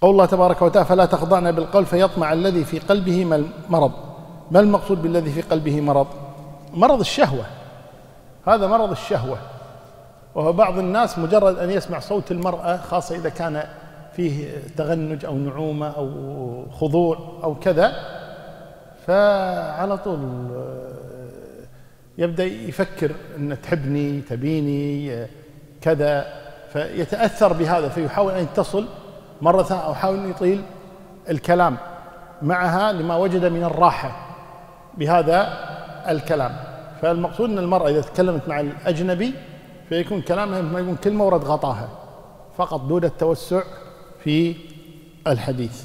قول الله تبارك وتعالى فلا تخضعن بالقول فيطمع الذي في قلبه مرض. ما المقصود بالذي في قلبه مرض؟ مرض الشهوة. هذا مرض الشهوة. وهو بعض الناس مجرد أن يسمع صوت المرأة خاصة إذا كان فيه تغنج أو نعومة أو خضوع أو كذا فعلى طول يبدأ يفكر أن تحبني تبيني كذا فيتأثر بهذا فيحاول أن يتصل مرة ثانية أو يحاول أن يطيل الكلام معها لما وجد من الراحة بهذا الكلام. فالمقصود أن المرأة إذا تكلمت مع الأجنبي فيكون كلامها ما يكون كلمة ورد غطاها فقط دون التوسع في الحديث.